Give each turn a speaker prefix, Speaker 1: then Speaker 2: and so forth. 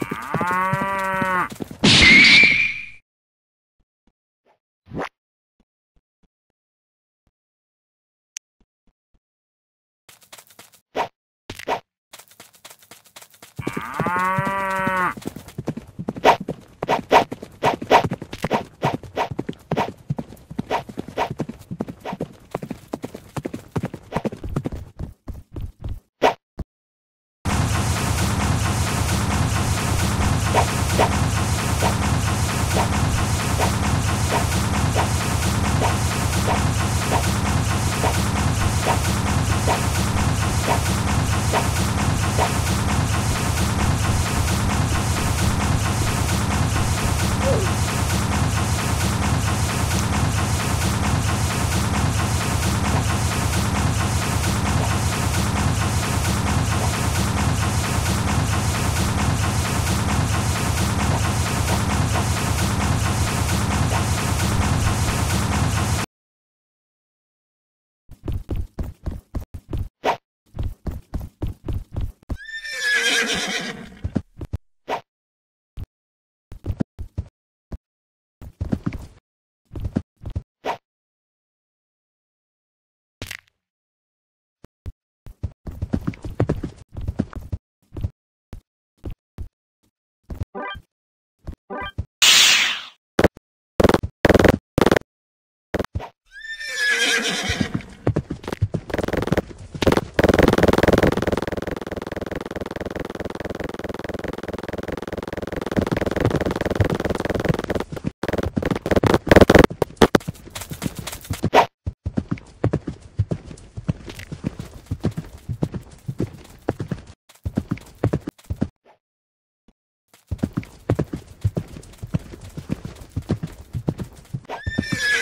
Speaker 1: you